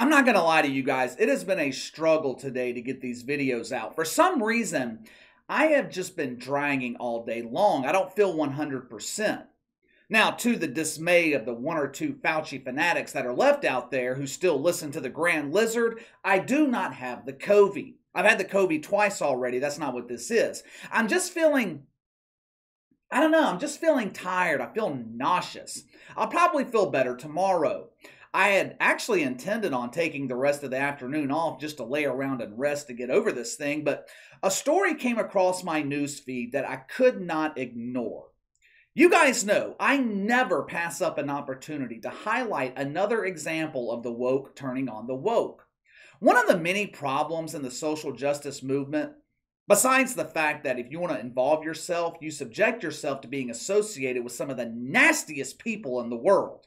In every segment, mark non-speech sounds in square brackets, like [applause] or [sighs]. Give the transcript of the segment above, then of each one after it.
I'm not going to lie to you guys. It has been a struggle today to get these videos out. For some reason, I have just been dragging all day long. I don't feel 100%. Now, to the dismay of the one or two Fauci fanatics that are left out there who still listen to the Grand Lizard, I do not have the COVID. I've had the COVID twice already. That's not what this is. I'm just feeling, I don't know, I'm just feeling tired. I feel nauseous. I'll probably feel better tomorrow. I had actually intended on taking the rest of the afternoon off just to lay around and rest to get over this thing, but a story came across my news feed that I could not ignore. You guys know I never pass up an opportunity to highlight another example of the woke turning on the woke. One of the many problems in the social justice movement, besides the fact that if you want to involve yourself, you subject yourself to being associated with some of the nastiest people in the world.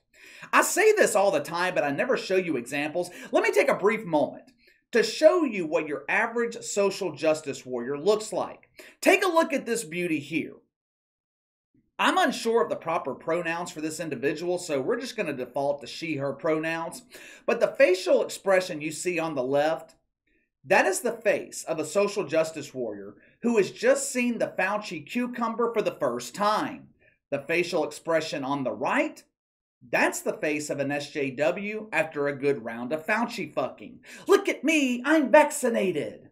I say this all the time, but I never show you examples. Let me take a brief moment to show you what your average social justice warrior looks like. Take a look at this beauty here. I'm unsure of the proper pronouns for this individual, so we're just going to default to she, her pronouns. But the facial expression you see on the left, that is the face of a social justice warrior who has just seen the Fauci cucumber for the first time. The facial expression on the right, that's the face of an SJW after a good round of Fauci fucking. Look at me, I'm vaccinated.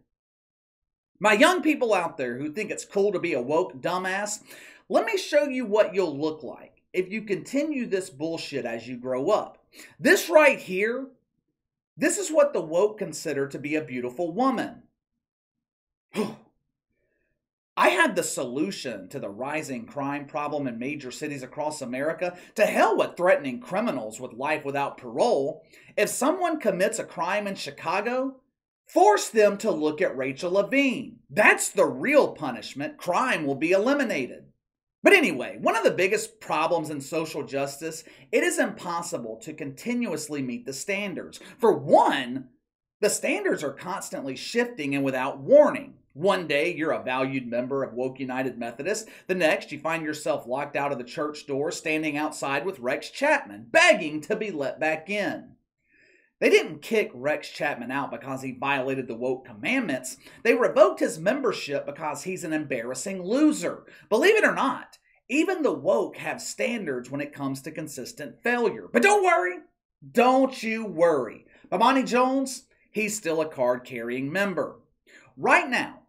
My young people out there who think it's cool to be a woke dumbass, let me show you what you'll look like if you continue this bullshit as you grow up. This right here, this is what the woke consider to be a beautiful woman. [sighs] I had the solution to the rising crime problem in major cities across America. To hell with threatening criminals with life without parole. If someone commits a crime in Chicago, force them to look at Rachel Levine. That's the real punishment. Crime will be eliminated. But anyway, one of the biggest problems in social justice, it is impossible to continuously meet the standards. For one, the standards are constantly shifting and without warning. One day you're a valued member of Woke United Methodist. The next you find yourself locked out of the church door, standing outside with Rex Chapman, begging to be let back in. They didn't kick Rex Chapman out because he violated the woke commandments. They revoked his membership because he's an embarrassing loser. Believe it or not, even the woke have standards when it comes to consistent failure. But don't worry. Don't you worry. Bomani Jones, he's still a card carrying member. Right now,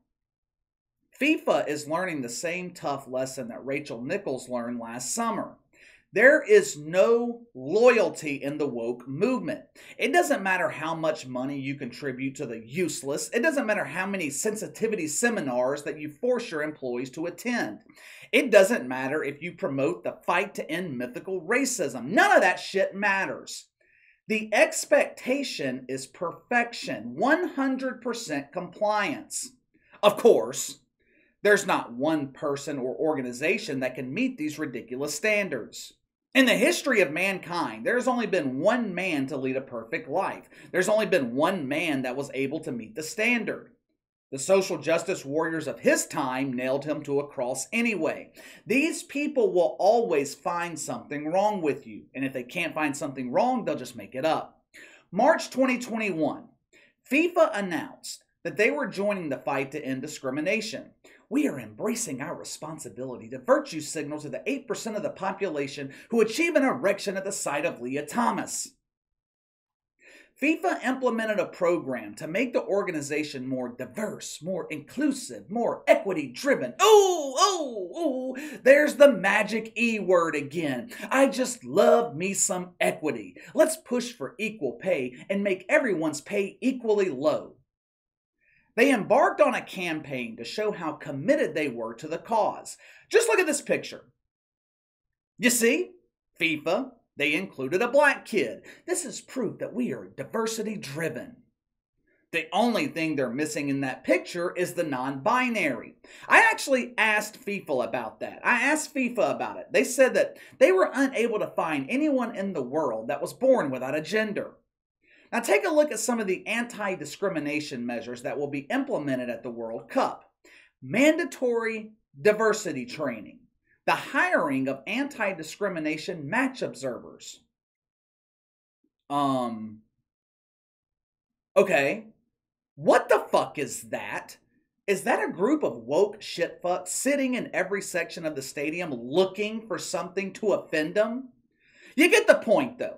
FIFA is learning the same tough lesson that Rachel Nichols learned last summer. There is no loyalty in the woke movement. It doesn't matter how much money you contribute to the useless. It doesn't matter how many sensitivity seminars that you force your employees to attend. It doesn't matter if you promote the fight to end mythical racism. None of that shit matters. The expectation is perfection, 100% compliance. Of course, there's not one person or organization that can meet these ridiculous standards. In the history of mankind, there's only been one man to lead a perfect life. There's only been one man that was able to meet the standard. The social justice warriors of his time nailed him to a cross anyway. These people will always find something wrong with you. And if they can't find something wrong, they'll just make it up. March 2021, FIFA announced that they were joining the fight to end discrimination. We are embracing our responsibility to virtue signal to the 8% of the population who achieve an erection at the sight of Lia Thomas. FIFA implemented a program to make the organization more diverse, more inclusive, more equity driven. Oh, oh, oh, there's the magic E word again. I just love me some equity. Let's push for equal pay and make everyone's pay equally low. They embarked on a campaign to show how committed they were to the cause. Just look at this picture. You see, FIFA, they included a black kid. This is proof that we are diversity driven. The only thing they're missing in that picture is the non binary. I actually asked FIFA about that. I asked FIFA about it. They said that they were unable to find anyone in the world that was born without a gender. Now, take a look at some of the anti discrimination measures that will be implemented at the World Cup mandatory diversity training the hiring of anti discrimination match observers. Um, Okay, what the fuck is that? Is that a group of woke shitfucks sitting in every section of the stadium looking for something to offend them? You get the point, though.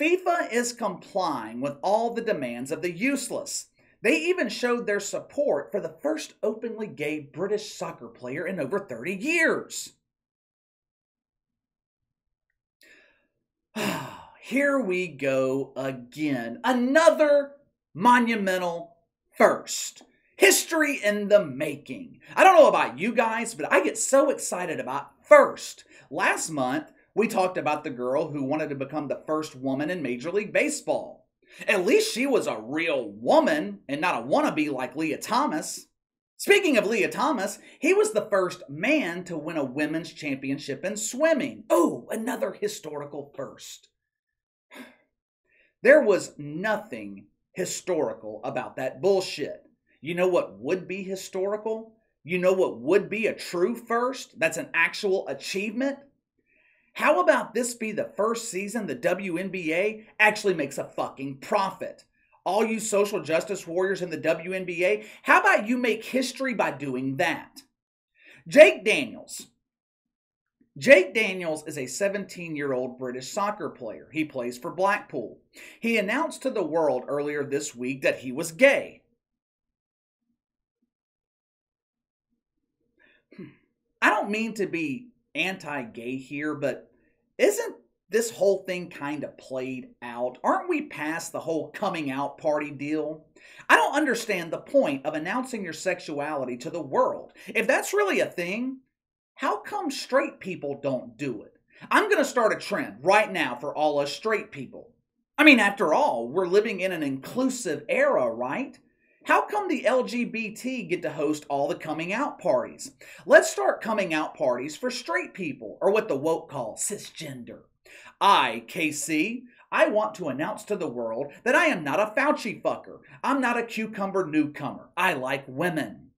FIFA is complying with all the demands of the useless. They even showed their support for the first openly gay British soccer player in over 30 years. [sighs] Here we go again. Another monumental first. History in the making. I don't know about you guys, but I get so excited about first. Last month, we talked about the girl who wanted to become the first woman in Major League Baseball. At least she was a real woman and not a wannabe like Lia Thomas. Speaking of Lia Thomas, he was the first man to win a women's championship in swimming. Oh, another historical first. [sighs] There was nothing historical about that bullshit. You know what would be historical? You know what would be a true first? That's an actual achievement? How about this be the first season the WNBA actually makes a fucking profit? All you social justice warriors in the WNBA, how about you make history by doing that? Jake Daniels. Jake Daniels is a 17 year old British soccer player. He plays for Blackpool. He announced to the world earlier this week that he was gay. Hmm. I don't mean to be anti gay here, but isn't this whole thing kind of played out? Aren't we past the whole coming out party deal? I don't understand the point of announcing your sexuality to the world. If that's really a thing, how come straight people don't do it? I'm going to start a trend right now for all us straight people. I mean, after all, we're living in an inclusive era, right? How come the LGBT get to host all the coming out parties? Let's start coming out parties for straight people, or what the woke call cisgender. I, KC, I want to announce to the world that I am not a Fauci fucker. I'm not a cucumber newcomer. I like women.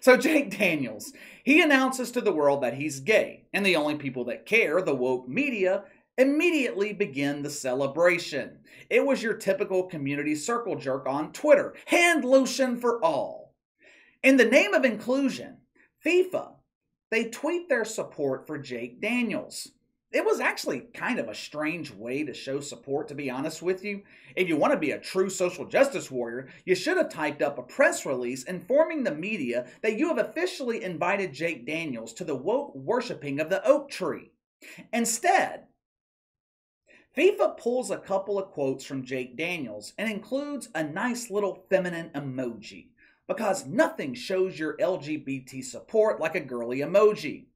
So, [laughs] Jake Daniels, he announces to the world that he's gay, and the only people that care, the woke media, immediately begin the celebration. It was your typical community circle jerk on Twitter hand lotion for all. In the name of inclusion, FIFA, they tweet their support for Jake Daniels. It was actually kind of a strange way to show support, to be honest with you. If you want to be a true social justice warrior, you should have typed up a press release informing the media that you have officially invited Jake Daniels to the woke worshiping of the oak tree. Instead, FIFA pulls a couple of quotes from Jake Daniels and includes a nice little feminine emoji because nothing shows your LGBT support like a girly emoji.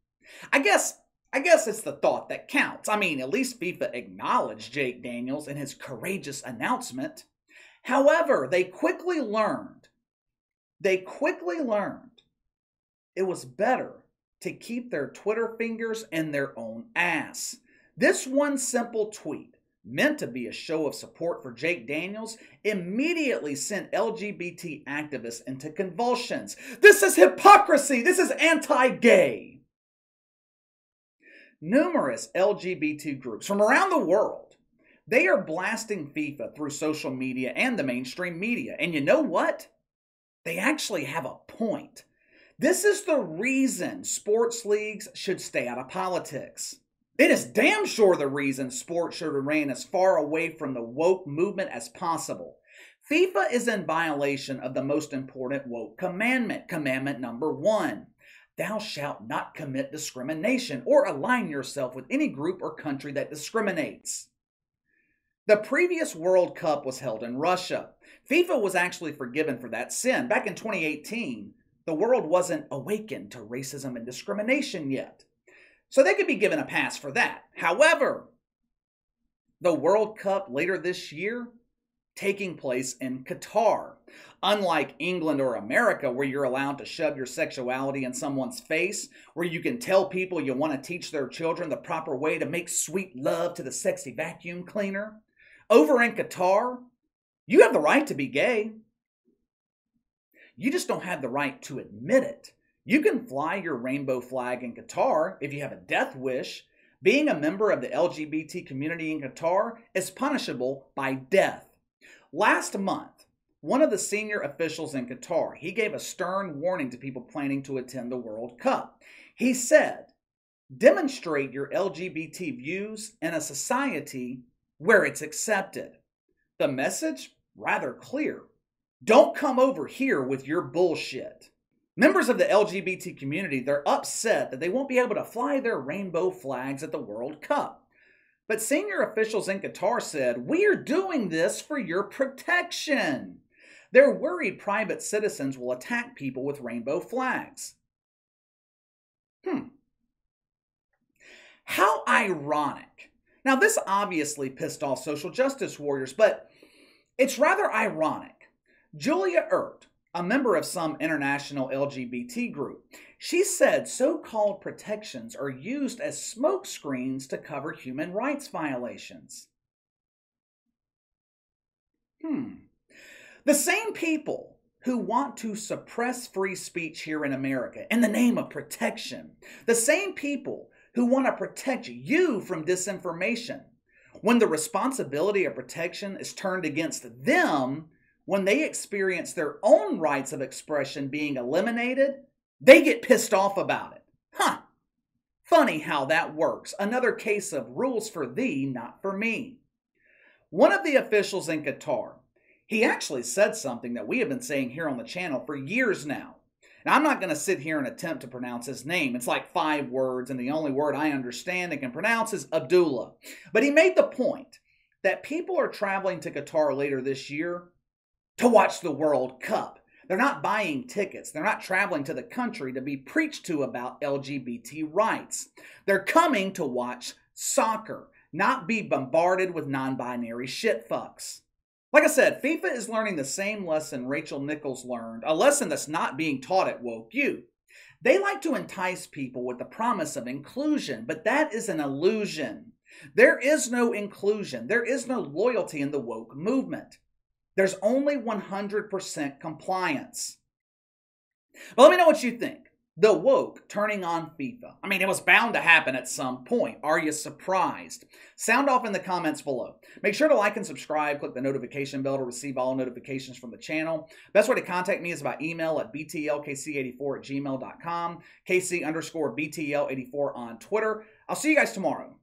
I guess I guess it's the thought that counts. I mean, at least FIFA acknowledged Jake Daniels in his courageous announcement. However, they quickly learned they quickly learned it was better to keep their Twitter fingers in their own ass. This one simple tweet, meant to be a show of support for Jake Daniels, immediately sent LGBT activists into convulsions. This is hypocrisy! This is anti gay! Numerous LGBT groups from around the world, they are blasting FIFA through social media and the mainstream media. And you know what? They actually have a point. This is the reason sports leagues should stay out of politics. It is damn sure the reason sports should remain as far away from the woke movement as possible. FIFA is in violation of the most important woke commandment, commandment number one. Thou shalt not commit discrimination or align yourself with any group or country that discriminates. The previous World Cup was held in Russia. FIFA was actually forgiven for that sin. Back in 2018, the world wasn't awakened to racism and discrimination yet. So they could be given a pass for that. However, the World Cup later this year taking place in Qatar. Unlike England or America, where you're allowed to shove your sexuality in someone's face, where you can tell people you want to teach their children the proper way to make sweet love to the sexy vacuum cleaner, over in Qatar, you have the right to be gay. You just don't have the right to admit it. You can fly your rainbow flag in Qatar if you have a death wish. Being a member of the LGBT community in Qatar is punishable by death. Last month, one of the senior officials in Qatar, he gave a stern warning to people planning to attend the World Cup. He said, "Demonstrate your LGBT views in a society where it's accepted." The message rather clear. Don't come over here with your bullshit. Members of the LGBT community, they're upset that they won't be able to fly their rainbow flags at the World Cup. But senior officials in Qatar said, We are doing this for your protection. They're worried private citizens will attack people with rainbow flags. Hmm. How ironic. Now, this obviously pissed off social justice warriors, but it's rather ironic. Julia Ehrt, a member of some international LGBT group. She said so called protections are used as smokescreens to cover human rights violations. Hmm. The same people who want to suppress free speech here in America in the name of protection, the same people who want to protect you from disinformation, when the responsibility of protection is turned against them, when they experience their own rights of expression being eliminated, they get pissed off about it. Huh. Funny how that works. Another case of rules for thee, not for me. One of the officials in Qatar, he actually said something that we have been saying here on the channel for years now. Now, I'm not going to sit here and attempt to pronounce his name. It's like five words, and the only word I understand and can pronounce is Abdullah. But he made the point that people are traveling to Qatar later this year to watch the World Cup. They're not buying tickets. They're not traveling to the country to be preached to about LGBT rights. They're coming to watch soccer, not be bombarded with non binary shit fucks. Like I said, FIFA is learning the same lesson Rachel Nichols learned, a lesson that's not being taught at Woke U. They like to entice people with the promise of inclusion, but that is an illusion. There is no inclusion, there is no loyalty in the woke movement. There's only 100% compliance. But let me know what you think. The woke turning on FIFA. I mean, it was bound to happen at some point. Are you surprised? Sound off in the comments below. Make sure to like and subscribe. Click the notification bell to receive all notifications from the channel. Best way to contact me is by email at btlkc84 at gmail.com, kc underscore btl84 on Twitter. I'll see you guys tomorrow.